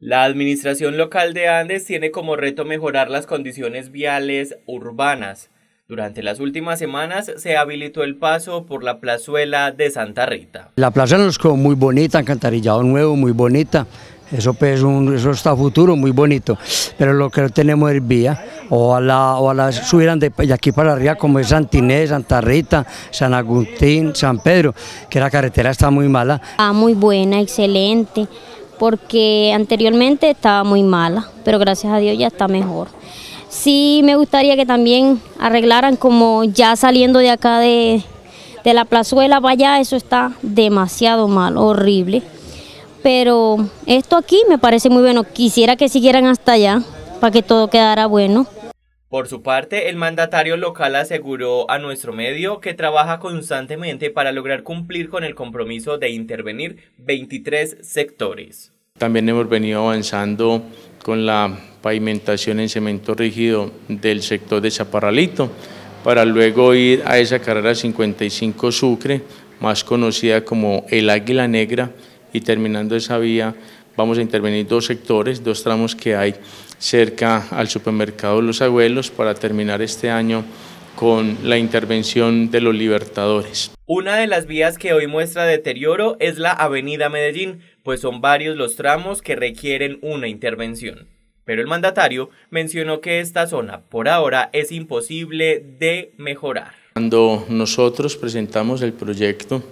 La administración local de Andes tiene como reto mejorar las condiciones viales urbanas. Durante las últimas semanas se habilitó el paso por la plazuela de Santa Rita. La plaza nos quedó muy bonita, encantarillado nuevo, muy bonita. Eso, pues, un, eso está futuro, muy bonito. Pero lo que no tenemos es vía. Ojalá, ojalá subieran de, aquí para arriba, como es Santinés, Santa Rita, San Agustín, San Pedro, que la carretera está muy mala. Ah, muy buena, excelente porque anteriormente estaba muy mala, pero gracias a Dios ya está mejor. Sí me gustaría que también arreglaran como ya saliendo de acá de, la plazuela para allá, eso está demasiado mal, horrible. Pero esto aquí me parece muy bueno, quisiera que siguieran hasta allá para que todo quedara bueno. Por su parte, el mandatario local aseguró a nuestro medio que trabaja constantemente para lograr cumplir con el compromiso de intervenir 23 sectores. También hemos venido avanzando con la pavimentación en cemento rígido del sector de Chaparralito, para luego ir a esa carrera 55 Sucre, más conocida como el Águila Negra, y terminando esa vía vamos a intervenir dos sectores, dos tramos que hay cerca al supermercado Los Abuelos para terminar este año con la intervención de los libertadores. Una de las vías que hoy muestra deterioro es la Avenida Medellín, pues son varios los tramos que requieren una intervención. Pero el mandatario mencionó que esta zona por ahora es imposible de mejorar. Cuando nosotros presentamos el proyecto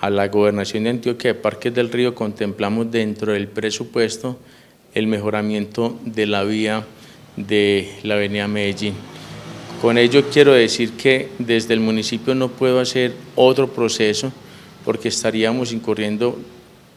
a la gobernación de Antioquia de Parques del Río, contemplamos dentro del presupuesto el mejoramiento de la vía de la avenida Medellín. Con ello quiero decir que desde el municipio no puedo hacer otro proceso porque estaríamos incurriendo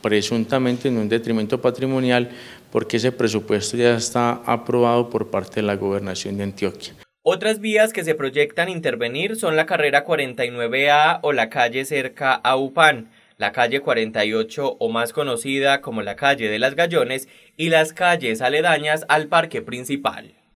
presuntamente en un detrimento patrimonial porque ese presupuesto ya está aprobado por parte de la gobernación de Antioquia. Otras vías que se proyectan intervenir son la carrera 49A o la calle cerca a Upán la calle 48 o más conocida como la calle de las Gallones y las calles aledañas al parque principal.